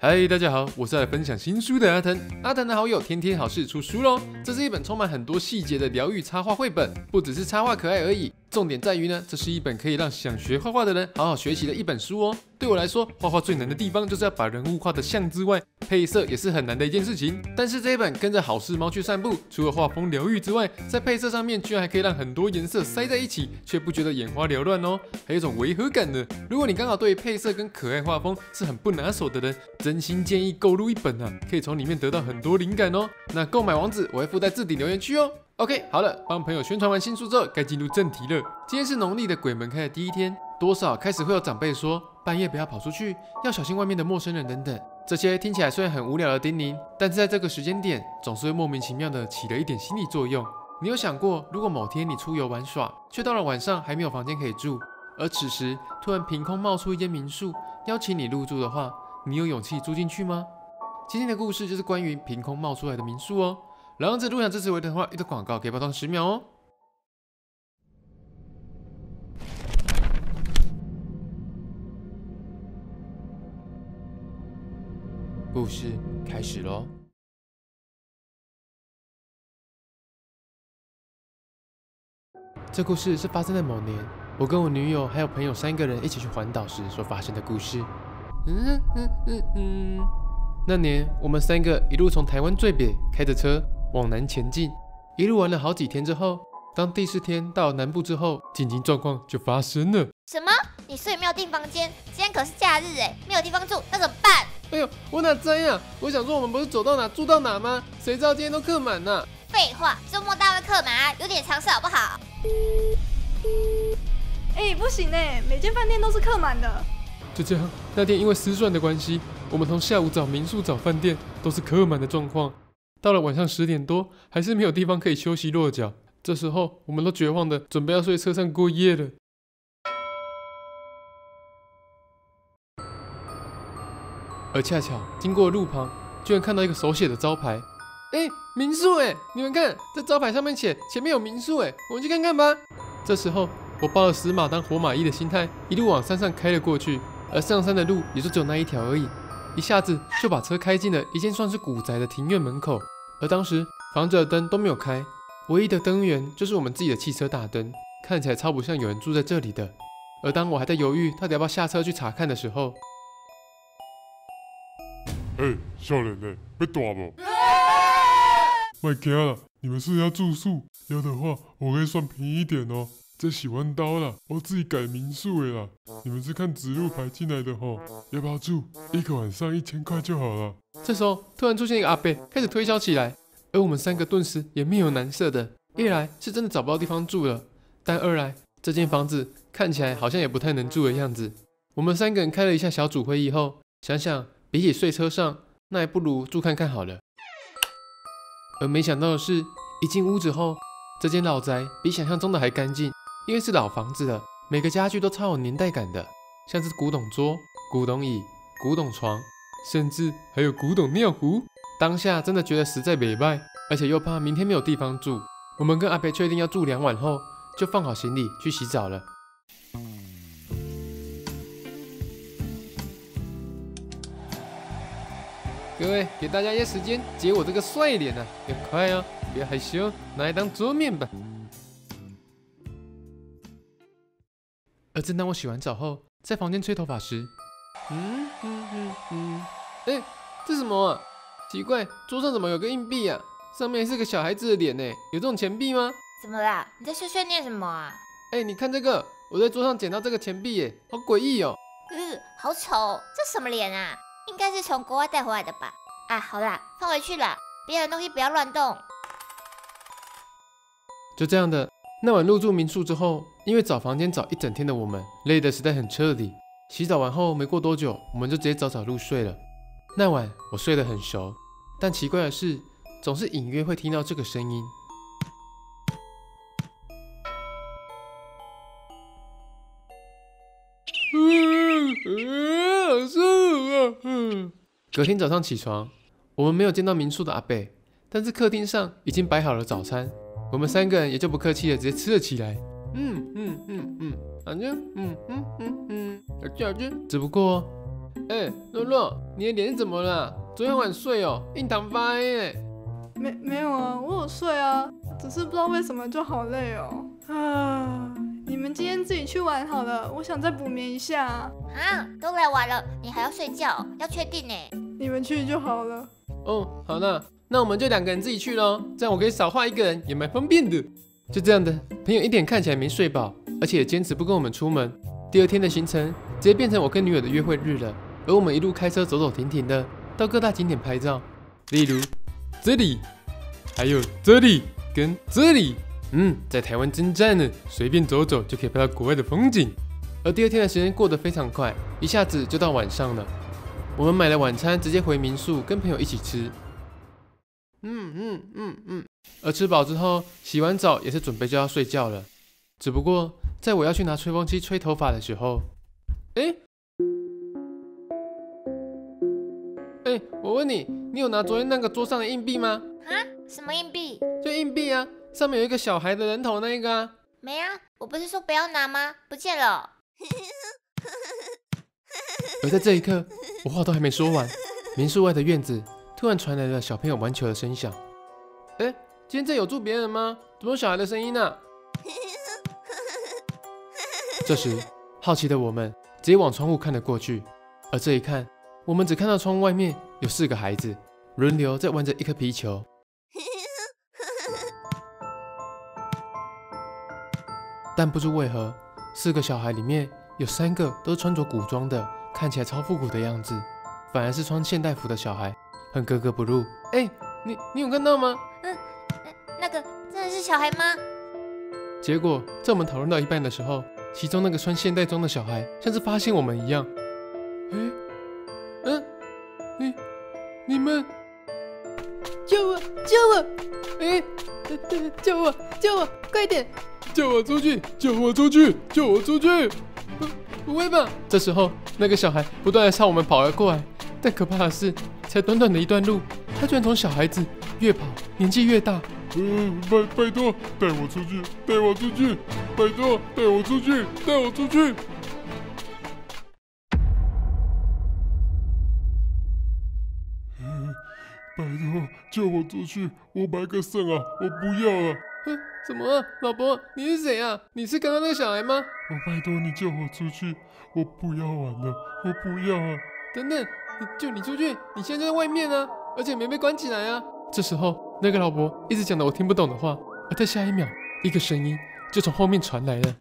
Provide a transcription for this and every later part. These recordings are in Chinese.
嗨，大家好，我是来分享新书的阿腾。阿腾的好友天天好事出书喽！这是一本充满很多细节的疗愈插画绘本，不只是插画可爱而已，重点在于呢，这是一本可以让想学画画的人好好学习的一本书哦。对我来说，画画最难的地方就是要把人物画得像之外，配色也是很难的一件事情。但是这一本跟着好事猫去散步，除了画风疗愈之外，在配色上面居然还可以让很多颜色塞在一起，却不觉得眼花缭乱哦，还有种违和感呢。如果你刚好对配色跟可爱画风是很不拿手的人，真心建议购入一本啊，可以从里面得到很多灵感哦。那购买网址我会附在置顶留言区哦。OK，好了，帮朋友宣传完新书之后，该进入正题了。今天是农历的鬼门开的第一天，多少开始会有长辈说。半夜不要跑出去，要小心外面的陌生人等等。这些听起来虽然很无聊的叮咛，但是在这个时间点，总是会莫名其妙的起了一点心理作用。你有想过，如果某天你出游玩耍，却到了晚上还没有房间可以住，而此时突然凭空冒出一间民宿，邀请你入住的话，你有勇气住进去吗？今天的故事就是关于凭空冒出来的民宿哦。然后这录像支持我的话，一个广告可以播放十秒哦。故事开始喽。这故事是发生在某年，我跟我女友还有朋友三个人一起去环岛时所发生的故事。嗯嗯嗯嗯。那年我们三个一路从台湾最北开着车往南前进，一路玩了好几天之后，当第四天到南部之后，紧急状况就发生了。什么？你睡没有订房间？今天可是假日哎，没有地方住，那怎么办？哎呦，我哪知呀？我想说，我们不是走到哪住到哪吗？谁知道今天都客满呢？废话，周末大会客满，有点常识好不好？哎，不行哎，每间饭店都是客满的。就这样，那天因为失算的关系，我们从下午找民宿、找饭店都是客满的状况。到了晚上十点多，还是没有地方可以休息落脚。这时候，我们都绝望的准备要睡车上过夜了。而恰巧经过路旁，居然看到一个手写的招牌，哎，民宿哎！你们看，这招牌上面写前面有民宿哎，我们去看看吧。这时候，我抱着死马当活马医的心态，一路往山上开了过去。而上山的路也就只有那一条而已，一下子就把车开进了一间算是古宅的庭院门口。而当时房子的灯都没有开，唯一的灯源就是我们自己的汽车大灯，看起来超不像有人住在这里的。而当我还在犹豫到底要不要下车去查看的时候，哎，少年呢？要大不？别惊了，你们是要住宿？要的话，我可以算便宜一点哦。这喜欢刀了，我自己改民宿了啦。你们是看指路牌进来的吼？要不要住？一个晚上一千块就好了。这时候突然出现一个阿伯，开始推销起来，而我们三个顿时也面有难色的。一来是真的找不到地方住了，但二来这间房子看起来好像也不太能住的样子。我们三个人开了一下小组会议后，想想。比起睡车上，那还不如住看看好了。而没想到的是，一进屋子后，这间老宅比想象中的还干净，因为是老房子了，每个家具都超有年代感的，像是古董桌、古董椅、古董床，甚至还有古董尿壶。当下真的觉得实在美败，而且又怕明天没有地方住。我们跟阿北确定要住两晚后，就放好行李去洗澡了。各位，给大家一些时间接我这个帅脸啊，要快哦，不要害羞，拿来当桌面吧。而正当我洗完澡后，在房间吹头发时，嗯嗯嗯嗯，哎，这什么啊？奇怪，桌上怎么有个硬币啊？上面是个小孩子的脸呢，有这种钱币吗？怎么啦？你在碎碎念什么啊？哎，你看这个，我在桌上捡到这个钱币耶，好诡异哦。嗯，好丑，这什么脸啊？应该是从国外带回来的吧？啊，好啦，放回去啦。别人东西不要乱动。就这样的，那晚入住民宿之后，因为找房间找一整天的我们，累得实在很彻底。洗澡完后没过多久，我们就直接早早入睡了。那晚我睡得很熟，但奇怪的是，总是隐约会听到这个声音。隔天早上起床，我们没有见到民宿的阿贝，但是客厅上已经摆好了早餐，我们三个人也就不客气了直接吃了起来。嗯嗯嗯嗯，反正嗯嗯嗯嗯，好吃好吃。只不过哎，洛洛，你的脸是怎么了？昨天晚睡哦，印堂发黑哎。没没有啊，我有睡啊，只是不知道为什么就好累哦。啊，你们今天自己去玩好了，我想再补眠一下。啊，都来玩了，你还要睡觉？要确定呢？你们去就好了。哦，好了，那我们就两个人自己去喽，这样我可以少画一个人，也蛮方便的。就这样的，朋友一点看起来没睡饱，而且也坚持不跟我们出门。第二天的行程直接变成我跟女友的约会日了，而我们一路开车走走停停的到各大景点拍照，例如这里，还有这里跟这里。嗯，在台湾真赞呢，随便走走就可以拍到国外的风景。而第二天的时间过得非常快，一下子就到晚上了。我们买了晚餐，直接回民宿跟朋友一起吃。嗯嗯嗯嗯。而吃饱之后，洗完澡也是准备就要睡觉了。只不过在我要去拿吹风机吹头发的时候，哎哎，我问你，你有拿昨天那个桌上的硬币吗？啊？什么硬币？就硬币啊，上面有一个小孩的人头那个啊。没啊，我不是说不要拿吗？不见了。而在这一刻，我话都还没说完，民宿外的院子突然传来了小朋友玩球的声响。哎，今天这有住别人吗？怎么有小孩的声音呢？这时，好奇的我们直接往窗户看了过去，而这一看，我们只看到窗户外面有四个孩子轮流在玩着一颗皮球。但不知为何，四个小孩里面有三个都是穿着古装的，看起来超复古的样子，反而是穿现代服的小孩很格格不入。哎，你你有看到吗？嗯，那个真的是小孩吗？结果在我们讨论到一半的时候，其中那个穿现代装的小孩像是发现我们一样，哎，嗯，你你们救我救我，哎，救我救我，快点！救我出去！救我出去！救我出去！不会吧？这时候，那个小孩不断的朝我们跑了过来。但可怕的是，才短短的一段路，他居然从小孩子越跑年纪越大。嗯，拜拜托，带我出去！带我出去！拜托，带我出去！带我出去！拜托，救我出去！我白个肾啊！我不要了！怎么了，老婆？你是谁啊？你是刚刚那个小孩吗？我拜托你救我出去！我不要玩了！我不要啊！等等，救你出去！你现在在外面啊，而且没被关起来啊！这时候，那个老伯一直讲的我听不懂的话，而在下一秒，一个声音就从后面传来了。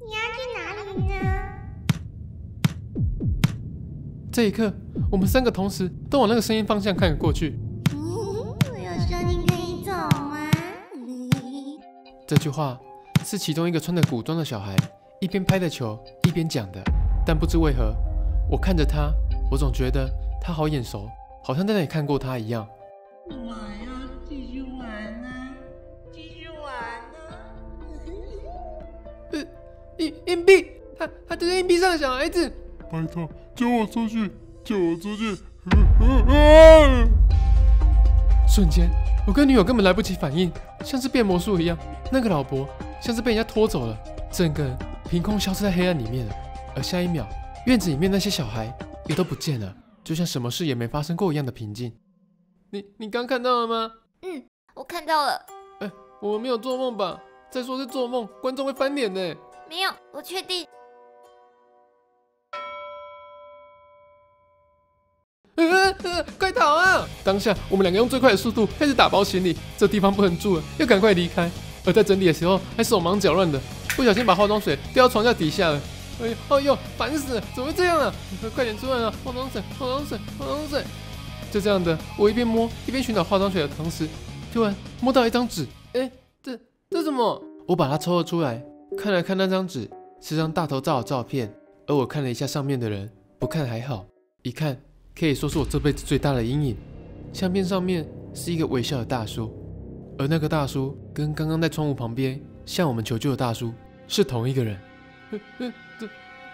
你要去哪里呢？这一刻，我们三个同时都往那个声音方向看了过去。有声音可以走吗 这句话是其中一个穿着古装的小孩一边拍着球一边讲的，但不知为何，我看着他，我总觉得他好眼熟，好像在哪里看过他一样。干嘛呀？继续玩呢？继续玩呢？呃，硬硬币，他他就是硬币上的小孩子。拜托，救我出去！救我出去！瞬间，我跟女友根本来不及反应，像是变魔术一样。那个老伯像是被人家拖走了，整个人凭空消失在黑暗里面了。而下一秒，院子里面那些小孩也都不见了，就像什么事也没发生过一样的平静。你你刚看到了吗？嗯，我看到了。哎，我们没有做梦吧？再说是做梦，观众会翻脸呢。没有，我确定。呃呃，快逃啊！当下我们两个用最快的速度开始打包行李，这地方不能住了，要赶快离开。而在整理的时候，还手忙脚乱的，不小心把化妆水掉到床下底下了。哎呦，哎呦，烦死了！怎么会这样啊？快点出来啊！化妆水，化妆水，化妆水！就这样的，我一边摸一边寻找化妆水的同时，突然摸到一张纸。哎，这这什么？我把它抽了出来，看了看那张纸，是张大头照的照片。而我看了一下上面的人，不看还好，一看可以说是我这辈子最大的阴影。相片上面是一个微笑的大叔。而那个大叔跟刚刚在窗户旁边向我们求救的大叔是同一个人，这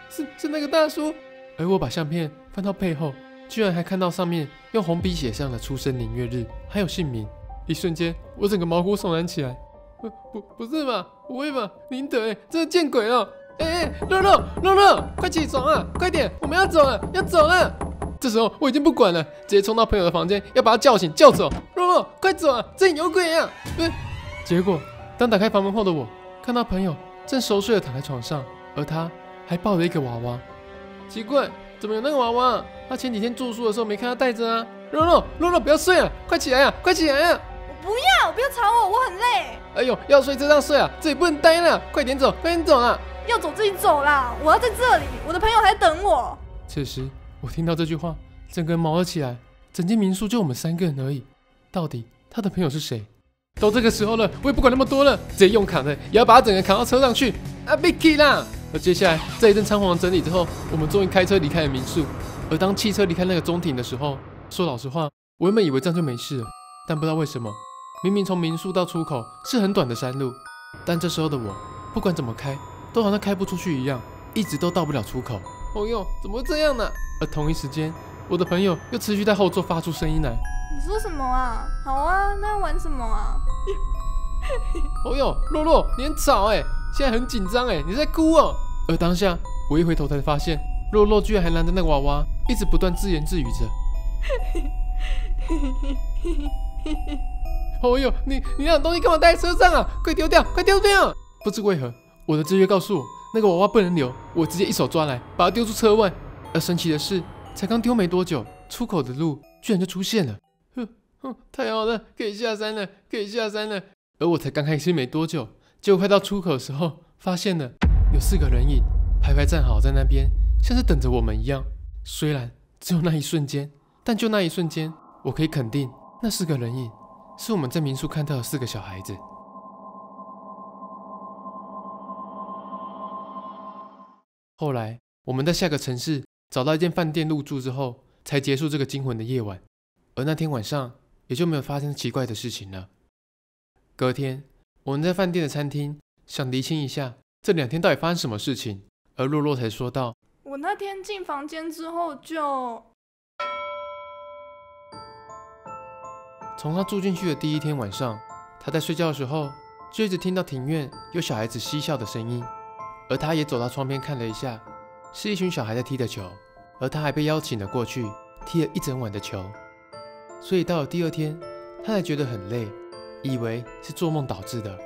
是是那个大叔。而我把相片翻到背后，居然还看到上面用红笔写上了出生年月日，还有姓名。一瞬间，我整个毛骨悚然起来。不不不是吧？不会吧？林德，哎，真的见鬼了！哎哎，肉肉肉肉，快起床啊！快点，我们要走了，要走了。这时候我已经不管了，直接冲到朋友的房间，要把他叫醒叫走。肉肉，快走啊！这里有鬼啊！嗯，结果当打开房门后的我，看到朋友正熟睡的躺在床上，而他还抱着一个娃娃。奇怪，怎么有那个娃娃？他前几天住宿的时候没看他带着啊。肉肉肉肉，不要睡啊！快起来啊！快起来啊！我不要，不要吵我，我很累。哎呦，要睡就这样睡啊！这里不能待了，快点走，快点走啊！要走自己走啦，我要在这里，我的朋友还等我。此时我听到这句话，整个人毛了起来。整间民宿就我们三个人而已，到底他的朋友是谁？都这个时候了，我也不管那么多了，直接用扛的，也要把他整个扛到车上去。啊，Vicky 啦！而接下来这一阵仓皇整理之后，我们终于开车离开了民宿。而当汽车离开那个中庭的时候，说老实话，我原本以为这样就没事了，但不知道为什么，明明从民宿到出口是很短的山路，但这时候的我不管怎么开，都好像开不出去一样，一直都到不了出口。哦哟，怎么会这样呢？而同一时间，我的朋友又持续在后座发出声音来。你说什么啊？好啊，那要玩什么啊？哦哟，洛洛，你很吵哎，现在很紧张哎，你在哭哦。而当下我一回头才发现，洛洛居然还拿着那个娃娃，一直不断自言自语着。哦哟，你你那东西干嘛带在车上啊？快丢掉，快丢掉！不知为何，我的直觉告诉我，那个娃娃不能留，我直接一手抓来，把它丢出车外。而神奇的是，才刚丢没多久，出口的路居然就出现了。哼，太好了，可以下山了，可以下山了。而我才刚开始没多久，结果快到出口的时候，发现了有四个人影排排站好在那边，像是等着我们一样。虽然只有那一瞬间，但就那一瞬间，我可以肯定，那四个人影是我们在民宿看到的四个小孩子。后来我们在下个城市找到一间饭店入住之后，才结束这个惊魂的夜晚。而那天晚上也就没有发生奇怪的事情了。隔天，我们在饭店的餐厅想厘清一下这两天到底发生什么事情，而洛洛才说道：“我那天进房间之后就……从他住进去的第一天晚上，他在睡觉的时候就一直听到庭院有小孩子嬉笑的声音，而他也走到窗边看了一下，是一群小孩在踢的球，而他还被邀请了过去踢了一整晚的球。”所以到了第二天，他才觉得很累，以为是做梦导致的。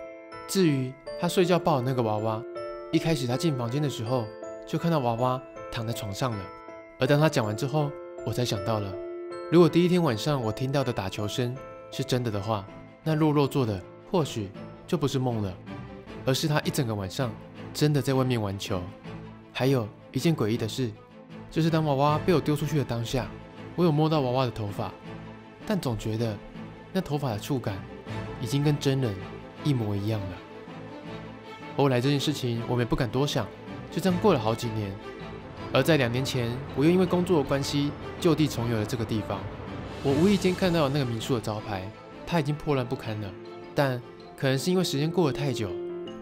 至于他睡觉抱的那个娃娃，一开始他进房间的时候就看到娃娃躺在床上了。而当他讲完之后，我才想到了，如果第一天晚上我听到的打球声是真的的话，那洛洛做的或许就不是梦了，而是他一整个晚上真的在外面玩球。还有一件诡异的事，就是当娃娃被我丢出去的当下，我有摸到娃娃的头发。但总觉得那头发的触感已经跟真人一模一样了。后来这件事情我们也不敢多想，就这样过了好几年。而在两年前，我又因为工作的关系就地重游了这个地方。我无意间看到那个民宿的招牌，它已经破烂不堪了。但可能是因为时间过得太久，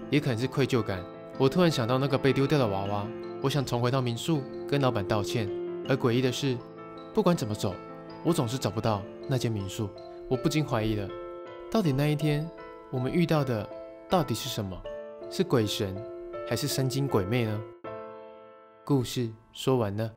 也可能是愧疚感，我突然想到那个被丢掉的娃娃，我想重回到民宿跟老板道歉。而诡异的是，不管怎么走。我总是找不到那间民宿，我不禁怀疑了，到底那一天我们遇到的到底是什么？是鬼神，还是山精鬼魅呢？故事说完了。